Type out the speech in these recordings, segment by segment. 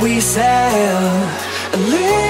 we sail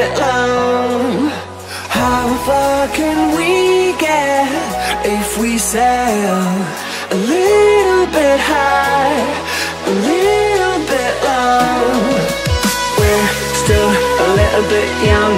bit low. How far can we get if we sail a little bit high, a little bit low? We're still a little bit young,